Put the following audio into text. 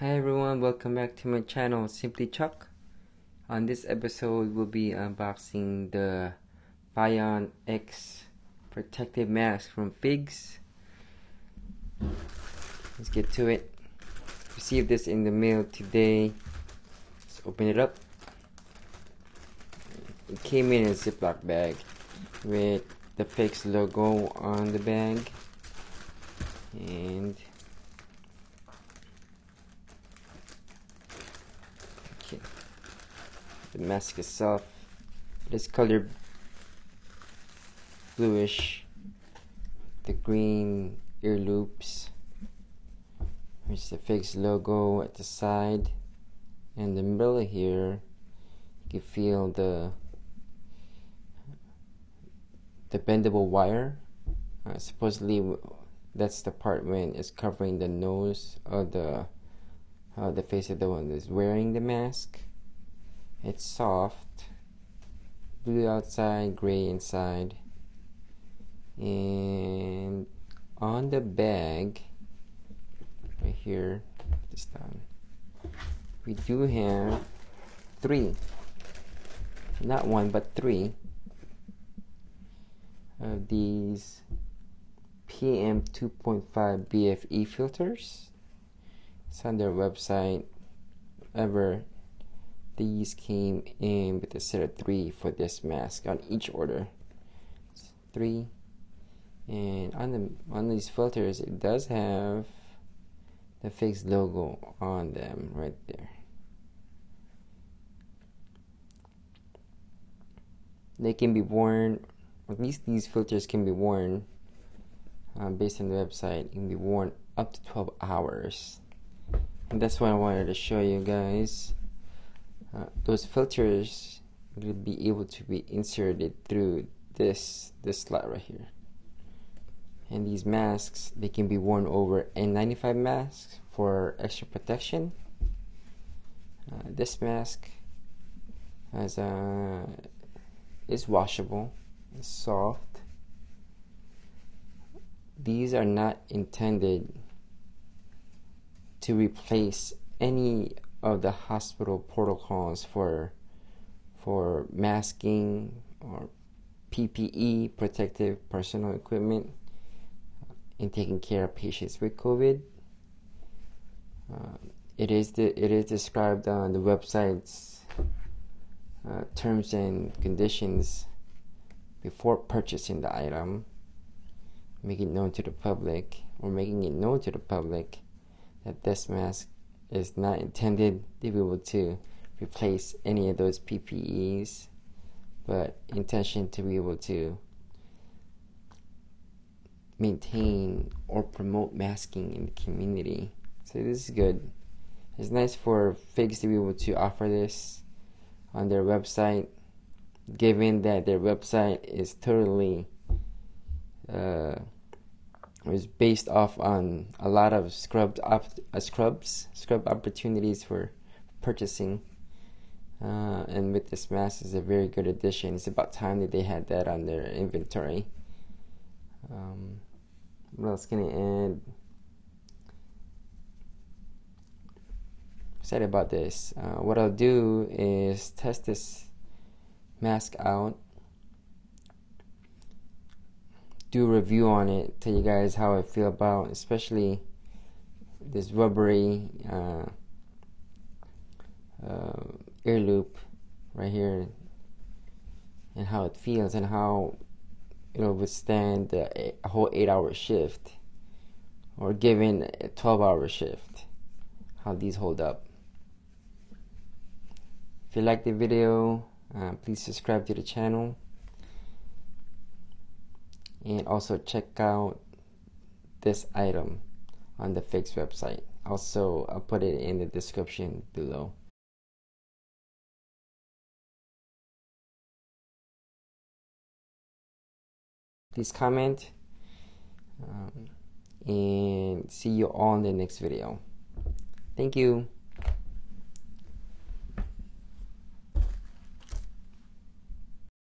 Hi everyone, welcome back to my channel Simply Chuck. On this episode, we'll be unboxing the Bion X protective mask from Figs. Let's get to it. Received this in the mail today. Let's open it up. It came in a Ziploc bag with the Figs logo on the bag and the mask itself. It is color bluish the green ear loops. There's the Figs logo at the side. And the middle here you can feel the the bendable wire. Uh, supposedly that's the part when it's covering the nose of the uh, the face of the one that's wearing the mask it's soft blue outside gray inside and on the bag right here this time we do have three not one but three of these PM 2.5 BFE filters. It's on their website. Ever these came in with a set of three for this mask on each order. Three, and on the on these filters, it does have the Figs logo on them right there. They can be worn, at least these filters can be worn uh, based on the website it can be worn up to 12 hours and that's what I wanted to show you guys uh, those filters will be able to be inserted through this this slot right here. And these masks they can be worn over N95 masks for extra protection. Uh, this mask has a uh, is washable soft. These are not intended to replace any of the hospital protocols for for masking or PPE protective personal equipment in taking care of patients with COVID. Uh, it is the, it is described on the website's uh, terms and conditions before purchasing the item make it known to the public or making it known to the public that this mask is not intended to be able to replace any of those PPEs, but intention to be able to maintain or promote masking in the community. So this is good. It's nice for Figs to be able to offer this on their website, given that their website is totally uh, was based off on a lot of scrubbed up uh, scrubs scrub opportunities for purchasing. Uh, and with this mask is a very good addition. It's about time that they had that on their inventory. Um, what else can I add? Excited about this. Uh, what I'll do is test this mask out do a review on it, tell you guys how I feel about, especially this rubbery uh, uh, ear loop right here, and how it feels, and how it'll withstand a, a whole eight-hour shift, or given a twelve-hour shift, how these hold up. If you like the video, uh, please subscribe to the channel and also check out this item on the Figs website. Also, I'll put it in the description below. Please comment um, and see you all in the next video. Thank you.